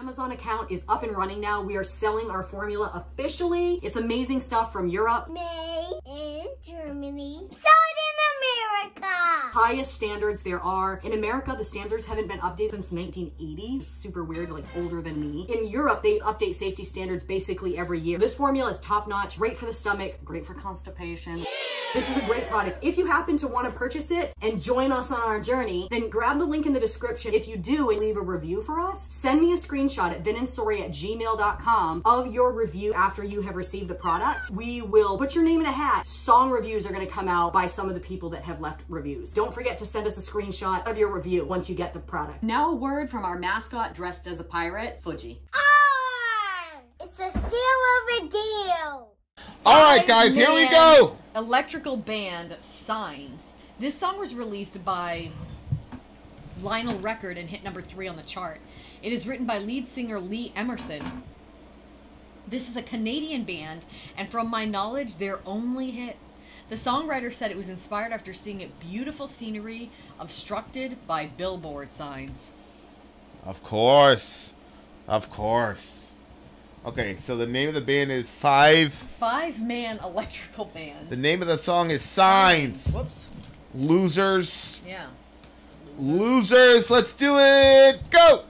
Amazon account is up and running now. We are selling our formula officially. It's amazing stuff from Europe. Made in Germany. America. Highest standards there are. In America, the standards haven't been updated since 1980. It's super weird, like older than me. In Europe, they update safety standards basically every year. This formula is top notch, great for the stomach, great for constipation. This is a great product. If you happen to want to purchase it and join us on our journey, then grab the link in the description. If you do and leave a review for us, send me a screenshot at vinandsori at gmail.com of your review after you have received the product. We will put your name in a hat. Song reviews are going to come out by some of the people that have left reviews. Don't forget to send us a screenshot of your review once you get the product. Now a word from our mascot dressed as a pirate, Foodgie. Ah! It's a deal of a deal. All right, guys, here we go. Electrical band Signs. This song was released by Lionel Record and hit number three on the chart. It is written by lead singer Les Emerson. This is a Canadian band, and from my knowledge, their only hit. The songwriter said it was inspired after seeing a beautiful scenery obstructed by billboard signs. Of course. Of course. Okay, so the name of the band is Five. Five man electrical band. The name of the song is Signs. Whoops. Losers. Yeah. Losers. Let's do it. Go.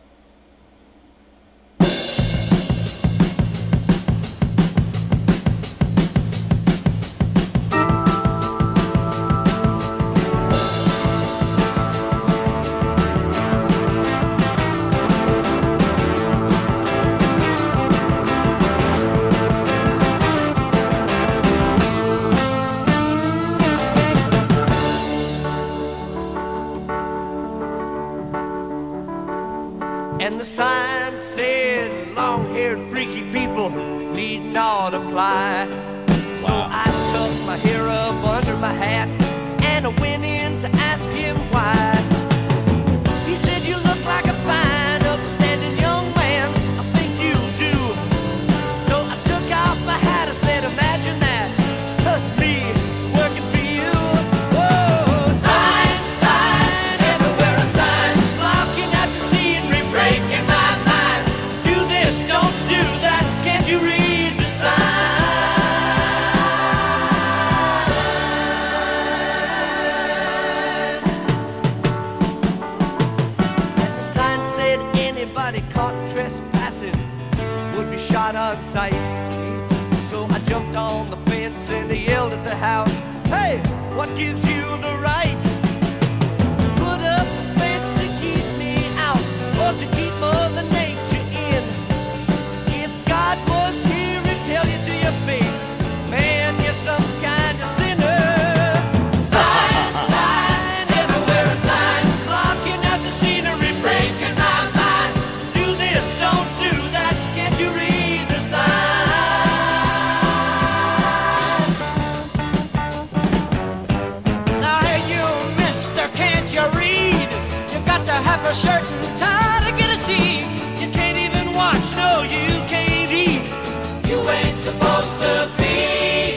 Supposed to be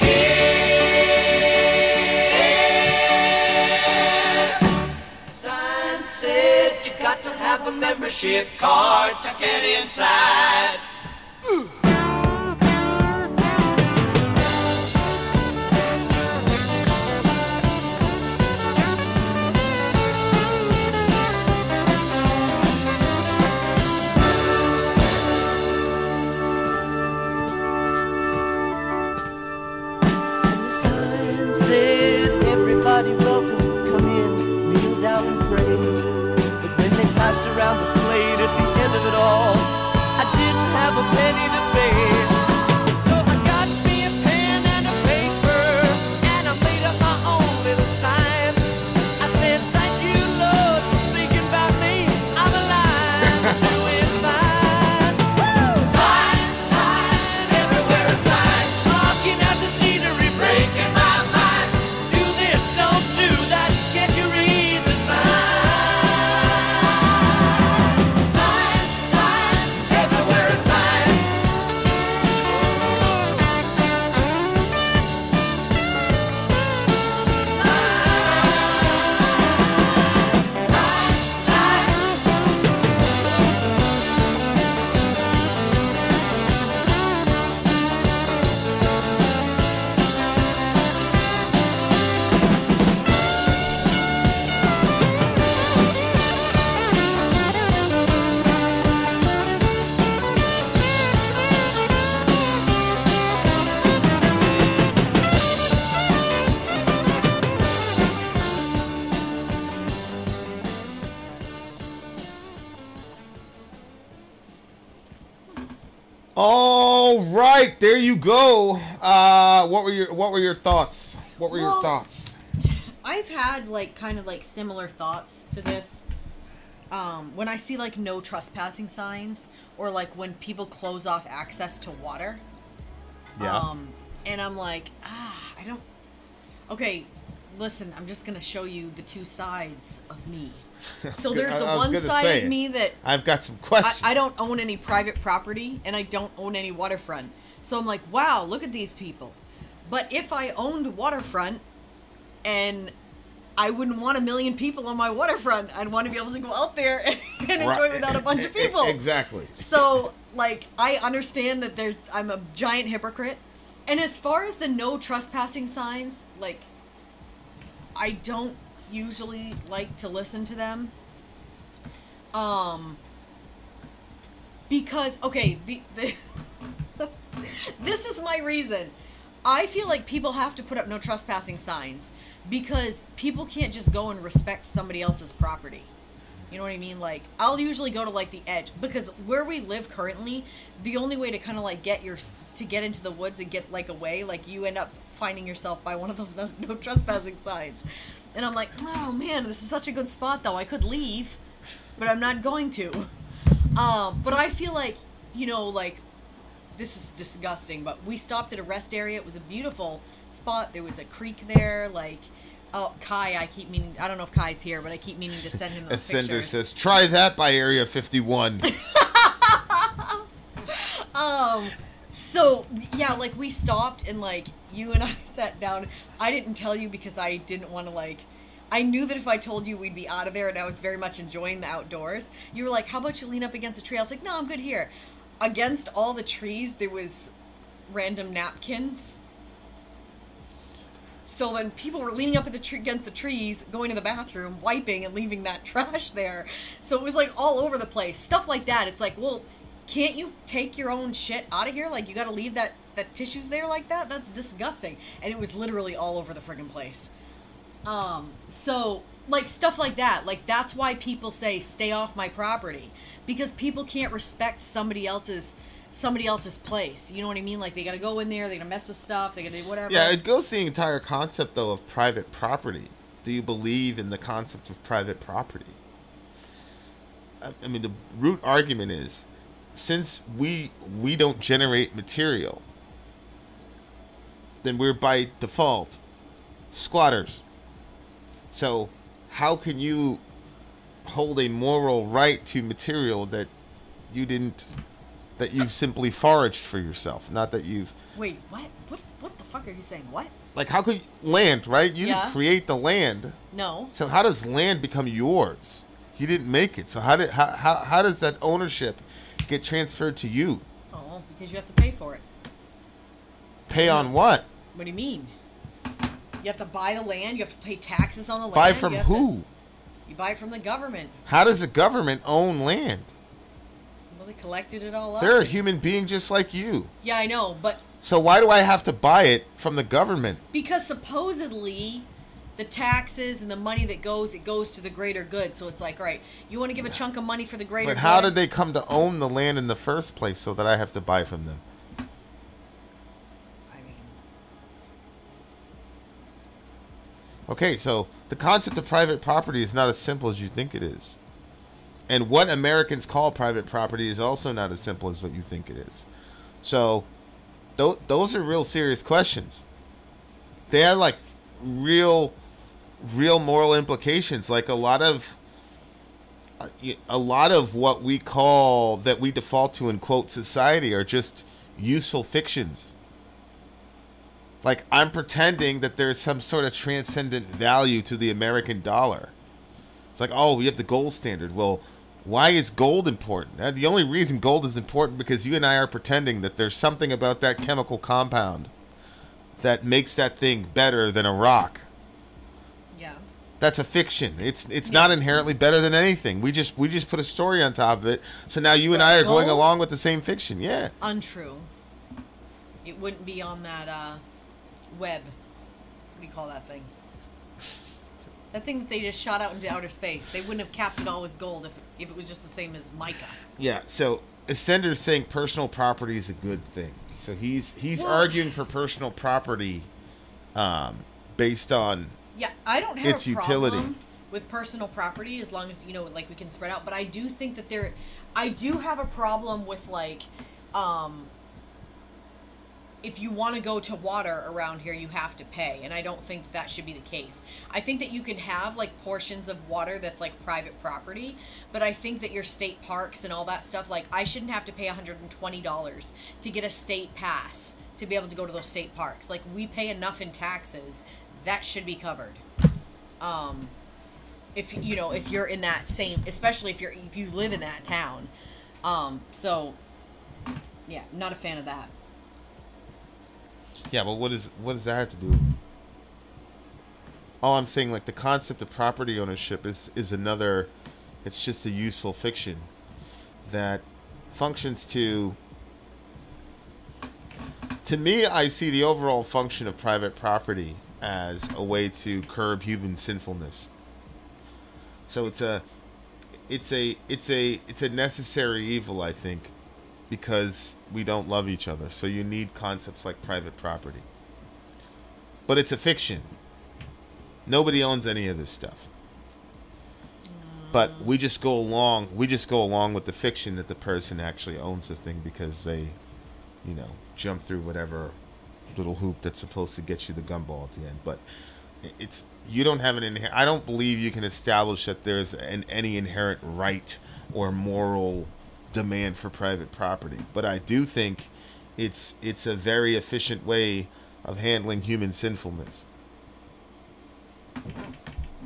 here. Sign said you got to have a membership card to get inside. Sign said, everybody welcome, there you go. Uh, what were your What were your thoughts? What were your thoughts? I've had like kind of like similar thoughts to this. Um, when I see like no trespassing signs or like when people close off access to water. Yeah. Um, and I'm like, ah, I don't. Okay, listen, I'm just gonna show you the two sides of me. So there's the one side of me that I've got some I, questions. I don't own any private property and I don't own any waterfront. So I'm like, wow, look at these people. But if I owned waterfront and I wouldn't want a million people on my waterfront, I'd want to be able to go out there and, enjoy Right. it without a bunch of people. exactly. So, like, I understand that there's, I'm a giant hypocrite. And as far as the no trespassing signs, like, I don't usually like to listen to them. Um, because, okay, the, the this is my reason. I feel like people have to put up no trespassing signs because people can't just go and respect somebody else's property. You know what I mean? Like, I'll usually go to like the edge because where we live currently, the only way to kind of like get your to get into the woods and get like away, like you end up finding yourself by one of those no, no trespassing signs. And I'm like, oh man, this is such a good spot though. I could leave, but I'm not going to. Um, but I feel like, you know, like this is disgusting, but we stopped at a rest area. It was a beautiful spot. There was a creek there, like oh Kai, I keep meaning I don't know if Kai's here, but I keep meaning to send him those Ascender pictures. says, "Try that by Area 51." Um so yeah, like we stopped and like you and I sat down. I didn't tell you because I didn't want to like I knew that if I told you we'd be out of there and I was very much enjoying the outdoors. You were like, "How about you lean up against a tree?" I was like, "No, I'm good here." Against all the trees, there was random napkins. So then people were leaning up at the tree, against the trees, going to the bathroom, wiping and leaving that trash there. So it was like all over the place. Stuff like that. It's like, well, can't you take your own shit out of here? Like you got to leave that that tissues there like that? That's disgusting. And it was literally all over the friggin' place. Um, so like stuff like that. Like that's why people say stay off my property because people can't respect somebody else's somebody else's place. You know what I mean? Like they got to go in there, they got to mess with stuff, they got to do whatever. yeah, it goes to the entire concept though of private property. Do you believe in the concept of private property? I, I mean, the root argument is, since we we don't generate material, then we're by default squatters. So, how can you hold a moral right to material that you didn't that you've simply foraged for yourself, not that you've Wait, what? What what the fuck are you saying? What? like how could land, right? You Yeah. didn't create the land. No. So how does land become yours? You didn't make it. So how did how how, how does that ownership get transferred to you? Oh, because you have to pay for it. Pay on what? What do you mean? You have to buy the land. You have to pay taxes on the land. Buy from you have to- who? you buy it from the government. How does the government own land? Well, they collected it all up. They're a human being just like you. yeah, I know, but So why do I have to buy it from the government? because supposedly the taxes and the money that goes, it goes to the greater good. So it's like, right, you want to give a chunk of money for the greater But good. how did they come to own the land in the first place so that I have to buy from them? I mean, Okay, so the concept of private property is not as simple as you think it is. And what Americans call private property is also not as simple as what you think it is. So, th- those are real serious questions. They have like real, real moral implications. Like a lot of, uh, a lot of what we call that we default to in quote society are just useful fictions like I'm pretending that there's some sort of transcendent value to the American dollar. It's like, oh, we have the gold standard. Well, why is gold important? Uh, the only reason gold is important because you and I are pretending that there's something about that chemical compound that makes that thing better than a rock. yeah. That's a fiction. It's it's not inherently better than anything. We just we just put a story on top of it. So now you and I are going along with the same fiction. Yeah. Untrue. It wouldn't be on that uh, Webb. What do you call that thing? That thing that they just shot out into outer space. They wouldn't have capped it all with gold if, if it was just the same as mica. Yeah, so Ascenders saying personal property is a good thing. So he's he's Well- arguing for personal property um, based on Yeah, I don't have Its a utility. problem with personal property as long as you know, like we can spread out. But I do think that there, I do have a problem with like, um, if you want to go to water around here, you have to pay, and I don't think that that should be the case. I think that you can have like portions of water that's like private property, but I think that your state parks and all that stuff, like I shouldn't have to pay $120 to get a state pass to be able to go to those state parks. Like we pay enough in taxes, that should be covered. Um, if you know if you're in that same, especially if you're if you live in that town. Um, so yeah, not a fan of that. Yeah, but what is what does that have to do? All I'm saying, like the concept of property ownership is is another. It's just a useful fiction that functions to. To me, I see the overall function of private property as a way to curb human sinfulness. So it's a, it's a, it's a, it's a necessary evil, I think, because we don't love each other. So you need concepts like private property. But it's a fiction. Nobody owns any of this stuff. But we just go along we just go along with the fiction that the person actually owns the thing because they, you know, jump through whatever little hoop that's supposed to get you the gumball at the end. But it's you don't have an inher- I don't believe you can establish that there's an any inherent right or moral demand for private property. But I do think it's it's a very efficient way of handling human sinfulness.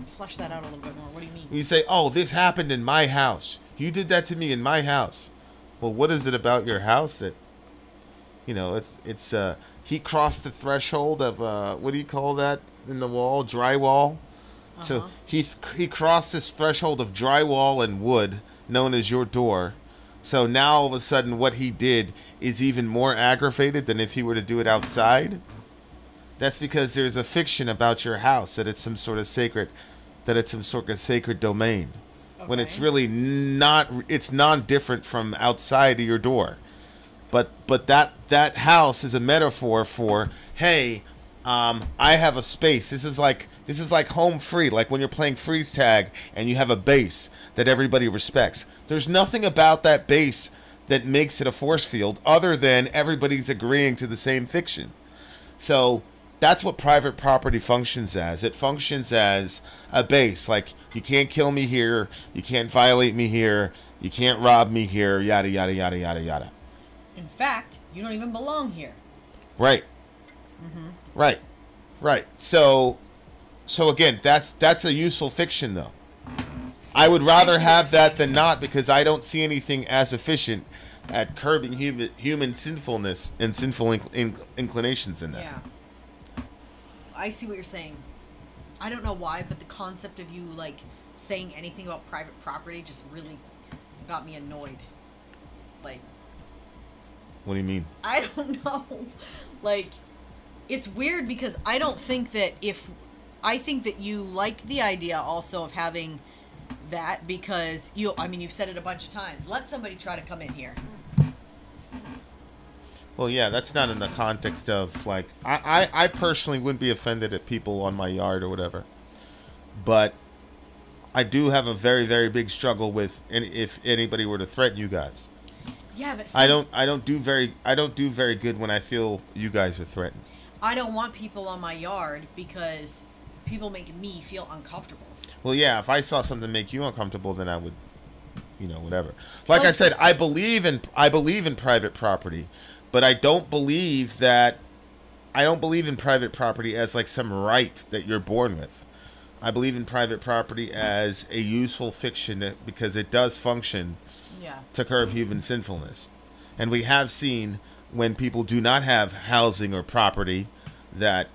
Flesh that out a little bit more. What do you mean? You say, "Oh, this happened in my house. You did that to me in my house." Well, what is it about your house that you know, it's it's uh he crossed the threshold of uh what do you call that in the wall? Drywall. So he he crossed this threshold of drywall and wood known as your door. So now all of a sudden what he did is even more aggravated than if he were to do it outside. That's because there's a fiction about your house that it's some sort of sacred that it's some sort of sacred domain. When it's really not it's non different from outside of your door. But but that that house is a metaphor for hey, um, I have a space. This is like this is like home free, like when you're playing freeze tag and you have a base that everybody respects. There's nothing about that base that makes it a force field other than everybody's agreeing to the same fiction. So that's what private property functions as. It functions as a base. Like you can't kill me here, you can't violate me here, you can't rob me here, yada yada yada yada yada. In fact, you don't even belong here. Right. Right. Right. So so again, that's that's a useful fiction though. I would rather have that than not because I don't see anything as efficient at curbing human human sinfulness and sinful inc- inc- inclinations in that. Yeah. I see what you're saying. I don't know why, but the concept of you like saying anything about private property just really got me annoyed. Like, What do you mean? I don't know. Like, it's weird because I don't think that if I think that you like the idea also of having that because you I mean you've said it a bunch of times. Let somebody try to come in here. Well, yeah, that's not in the context of like I, I, I personally wouldn't be offended at people on my yard or whatever, but I do have a very very big struggle with any, if anybody were to threaten you guys. Yeah, but I don't I don't do very I don't do very good when I feel you guys are threatened. I don't want people on my yard because people make me feel uncomfortable. Well, yeah, if I saw something make you uncomfortable, then I would, you know, whatever. Like I said, I believe in I believe in private property, but I don't believe that I don't believe in private property as like some right that you're born with. I believe in private property as a useful fiction because it does function Yeah. to curb human sinfulness. And we have seen when people do not have housing or property that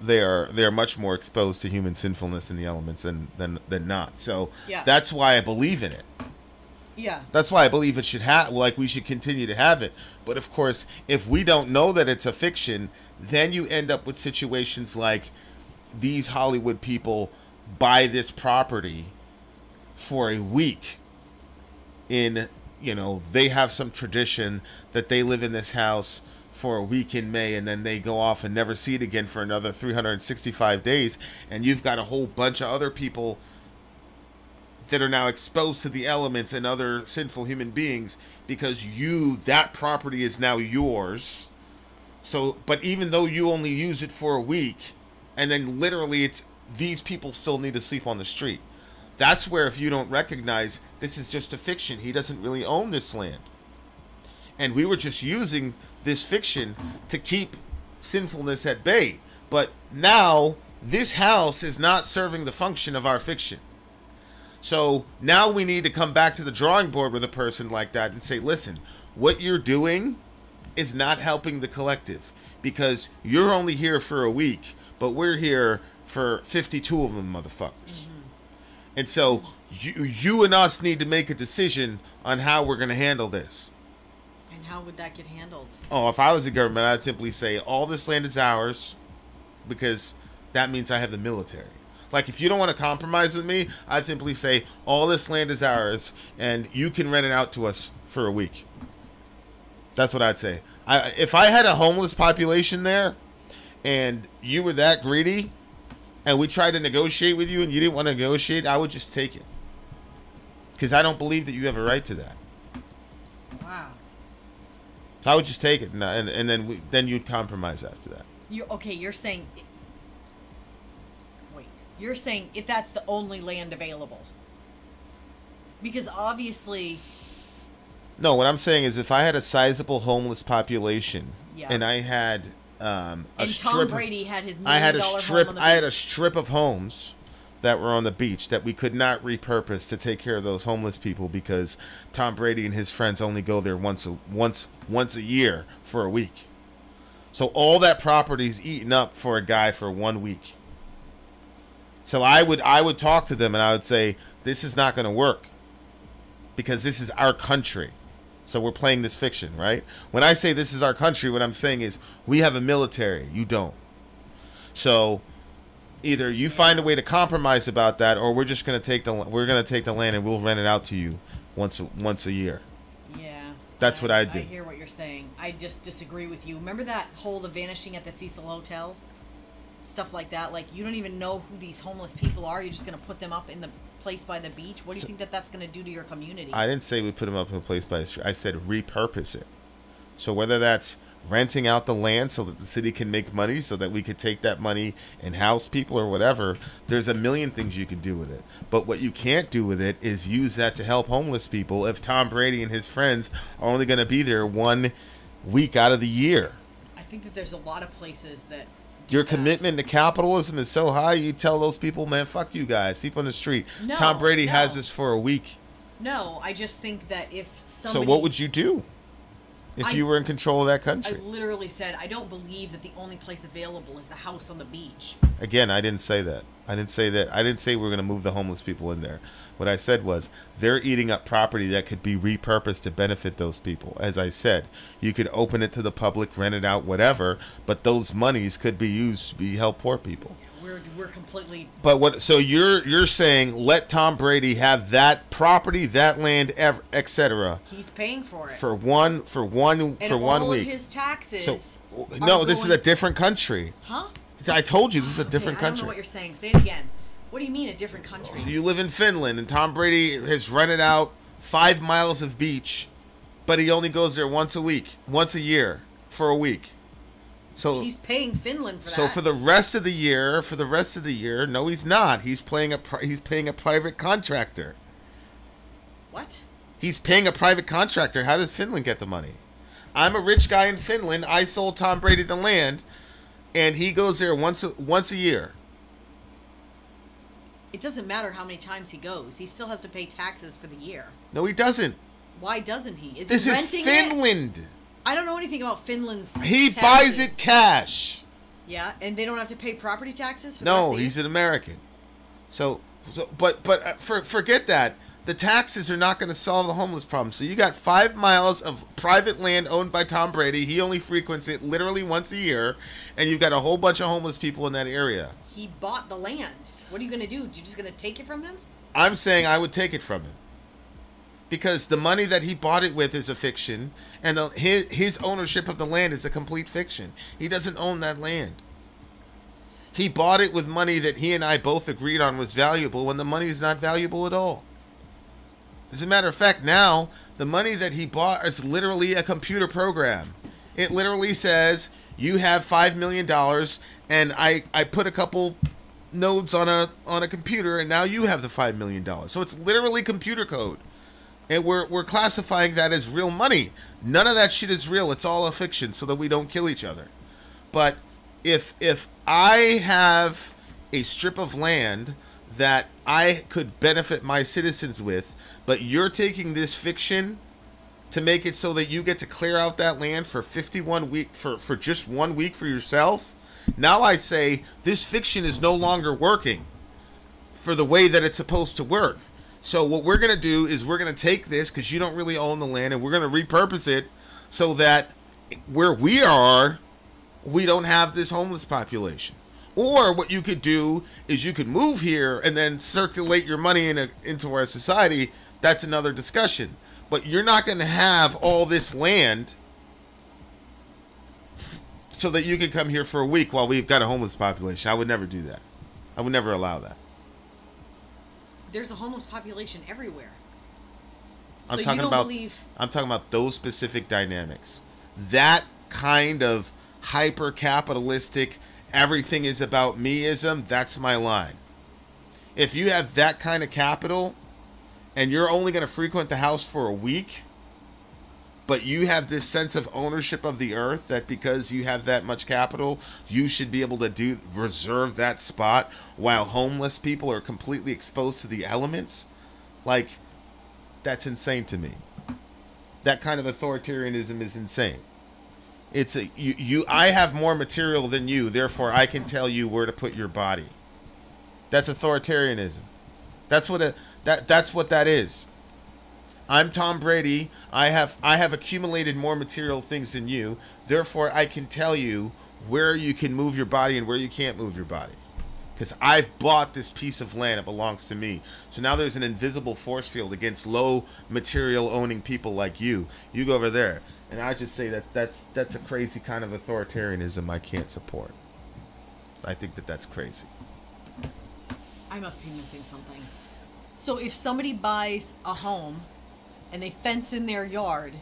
they are they are much more exposed to human sinfulness in the elements than than, than not. So Yeah. that's why I believe in it. Yeah. That's why I believe it should have like we should continue to have it. But of course, if we don't know that it's a fiction, then you end up with situations like these Hollywood people buy this property for a week in you know, they have some tradition that they live in this house for a week in May and then they go off and never see it again for another 365 days. And you've got a whole bunch of other people that are now exposed to the elements and other sinful human beings because you, that property is now yours. So, but even though you only use it for a week, and then literally it's these people still need to sleep on the street. That's where if you don't recognize this is just a fiction, he doesn't really own this land. And we were just using this fiction to keep sinfulness at bay. But now this house is not serving the function of our fiction. So now we need to come back to the drawing board with a person like that and say, listen, what you're doing is not helping the collective because you're only here for a week, but we're here for 52 of them motherfuckers. Mm-hmm. And so you, you and us need to make a decision on how we're going to handle this. And how would that get handled? Oh, if I was the government, I'd simply say all this land is ours because that means I have the military. Like if you don't want to compromise with me, I'd simply say all this land is ours and you can rent it out to us for a week. That's what I'd say. I if I had a homeless population there and you were that greedy and we tried to negotiate with you and you didn't want to negotiate, I would just take it. Cuz I don't believe that you have a right to that. Wow. So I would just take it and and, and then we, then you'd compromise after that. You okay? You're saying. Wait. You're saying if that's the only land available. Because obviously, No, what I'm saying is if I had a sizable homeless population Yeah. and I had um, a and strip Tom of- Brady had his I had a strip home on the I had a strip of homes that were on the beach that we could not repurpose to take care of those homeless people because Tom Brady and his friends only go there once a once once a year for a week. So all that property's eaten up for a guy for one week. So I would I would talk to them and I would say this is not going to work because this is our country. So we're playing this fiction, right? When I say this is our country, what I'm saying is we have a military, you don't. So either you find a way to compromise about that or we're just going to take the we're going to take the land and we'll rent it out to you once a, once a year. Yeah. That's I- what I'd do. I hear what you're saying. I just disagree with you. Remember that whole the vanishing at the Cecil Hotel? Stuff like that. Like you don't even know who these homeless people are. You're just gonna put them up in the place by the beach. What do you think that that's gonna do to your community? I didn't say we put them up in a place by the street. I said repurpose it. So whether that's renting out the land so that the city can make money so that we could take that money and house people or whatever, there's a million things you could do with it. But what you can't do with it is use that to help homeless people if Tom Brady and his friends are only going to be there one week out of the year. I think that there's a lot of places that Your commitment to capitalism is so high, you tell those people, man, fuck you guys, sleep on the street. No, Tom Brady has this for a week. No, I just think that if So what would you do if I- you were in control of that country. I literally said I don't believe that the only place available is the house on the beach. Again, I didn't say that. I didn't say that. I didn't say we're going to move the homeless people in there. What I said was they're eating up property that could be repurposed to benefit those people. As I said, you could open it to the public, rent it out, whatever, but those monies could be used to be help poor people. We're we're completely But what? So you're you're saying let Tom Brady have that property, that land, etc. he's paying for it. for one for one and for one of week. his taxes. so no, this is a different country. Huh? I told you this is a Okay, different I don't know country. what you're saying. Say it again. What do you mean a different country? You live in Finland, and Tom Brady has rented out five miles of beach, but he only goes there once a week, once a year, for a week. So, He's paying Finland for that. so for the rest of the year, for the rest of the year, no, he's not. He's playing a he's paying a private contractor. what? He's paying a private contractor. How does Finland get the money? I'm a rich guy in Finland. I sold Tom Brady the land, and he goes there once a, once a year. It doesn't matter how many times he goes. He still has to pay taxes for the year. No, he doesn't. Why doesn't he? Is This he is renting it? I don't know anything about Finland's. He taxes. buys it cash. Yeah, and they don't have to pay property taxes. For No, he's an American. So, so but but uh, for, forget that. The taxes are not going to solve the homeless problem. So you got five miles of private land owned by Tom Brady. He only frequents it literally once a year, and you've got a whole bunch of homeless people in that area. He bought the land. What are you gonna do? You just gonna take it from him? I'm saying I would take it from him. Because the money that he bought it with is a fiction, and the, his his ownership of the land is a complete fiction. He doesn't own that land. He bought it with money that he and I both agreed on was valuable when the money is not valuable at all. As a matter of fact, now the money that he bought is literally a computer program. It literally says you have five million dollars, and I I put a couple nodes on a on a computer, and now you have the five million dollars. So it's literally computer code, and we're we're classifying that as real money. None of that shit is real. It's all a fiction, so that we don't kill each other. But if if I have a strip of land that I could benefit my citizens with, but you're taking this fiction to make it so that you get to clear out that land for 51 week for for just one week for yourself. Now I say this fiction is no longer working for the way that it's supposed to work. So what we're going to do is we're going to take this cuz you don't really own the land and we're going to repurpose it so that where we are we don't have this homeless population. Or what you could do is you could move here and then circulate your money in a, into our society. That's another discussion. But you're not going to have all this land so that you can come here for a week while we've got a homeless population. I would never do that. I would never allow that. There's a homeless population everywhere. I'm So you talking don't about believe- I'm talking about those specific dynamics. That kind of hyper capitalistic everything is about meism, that's my line. If you have that kind of capital and you're only going to frequent the house for a week, but you have this sense of ownership of the earth that because you have that much capital, you should be able to do reserve that spot while homeless people are completely exposed to the elements, like that's insane to me. That kind of authoritarianism is insane. It's a you, you I have more material than you, therefore I can tell you where to put your body. That's authoritarianism. That's what a that that's what that is. I'm Tom Brady. I have I have accumulated more material things than you. Therefore, I can tell you where you can move your body and where you can't move your body. Because I've bought this piece of land. It belongs to me. So now there's an invisible force field against low material owning people like you. You go over there. And I just say that that's that's a crazy kind of authoritarianism I can't support. I think that that's crazy. I must be missing something. So if somebody buys a home and they fence in their yard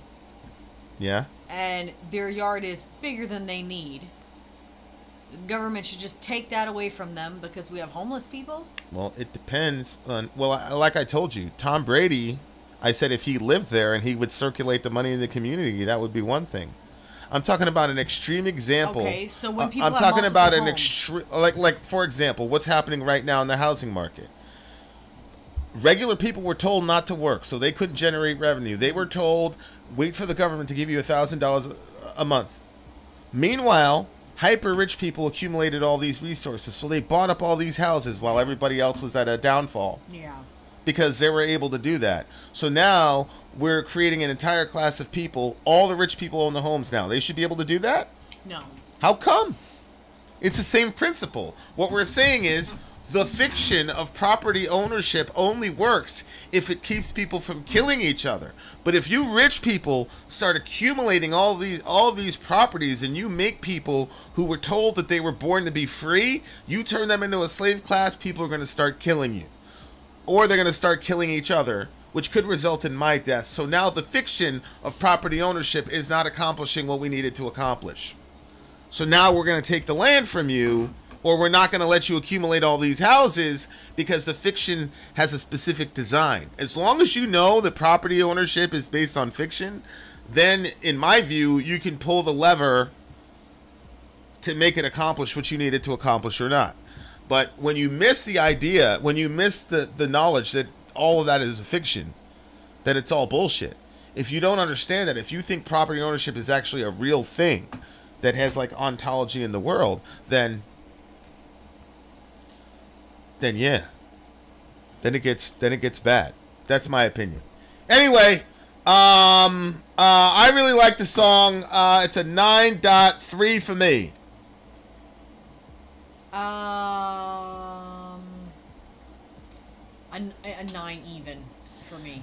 Yeah? and their yard is bigger than they need, the government should just take that away from them because we have homeless people? Well, it depends on. Well, I- like I told you, Tom Brady. I said if he lived there and he would circulate the money in the community, that would be one thing. I'm talking about an extreme example. Okay, so when people I'm talking about an extreme, like like for example, what's happening right now in the housing market. Regular people were told not to work, so they couldn't generate revenue. They were told wait for the government to give you a thousand dollars a month. Meanwhile, hyper rich people accumulated all these resources, so they bought up all these houses while everybody else was at a downfall Yeah. because they were able to do that. So now we're creating an entire class of people. All the rich people own the homes now. They should be able to do that? No. How come? It's the same principle. What we're saying is the fiction of property ownership only works if it keeps people from killing each other. But if you rich people start accumulating all these all these properties and you make people who were told that they were born to be free, you turn them into a slave class, people are going to start killing you. Or they're going to start killing each other, which could result in my death. So now the fiction of property ownership is not accomplishing what we needed to accomplish. So now we're going to take the land from you, or we're not going to let you accumulate all these houses because the fiction has a specific design. As long as you know that property ownership is based on fiction, then in my view, you can pull the lever to make it accomplish what you needed to accomplish or not. But when you miss the idea, when you miss the, the knowledge that all of that is a fiction, that it's all bullshit. If you don't understand that, if you think property ownership is actually a real thing that has like ontology in the world, then then yeah. Then it gets then it gets bad. That's my opinion. Anyway, um uh I really like the song. Uh it's a 9.3 for me. Um, a, a nine even for me.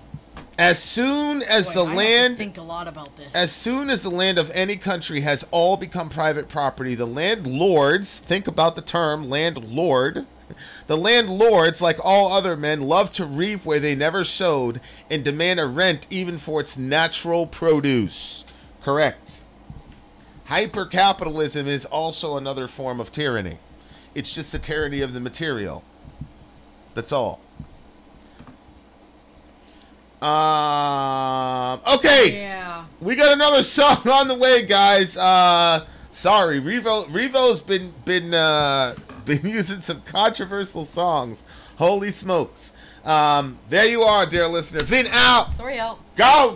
As soon as Boy, the I land think a lot about this. As soon as the land of any country has all become private property, the landlords, think about the term landlord, the landlords, like all other men, love to reap where they never sowed and demand a rent even for its natural produce. Correct. Hypercapitalism is also another form of tyranny. It's just the tyranny of the material. That's all. Um, okay. yeah. We got another song on the way, guys. Uh, sorry, Revo. Revo's been been uh, been using some controversial songs. Holy smokes! Um, there you are, dear listener. Vin out. Sori out. Go.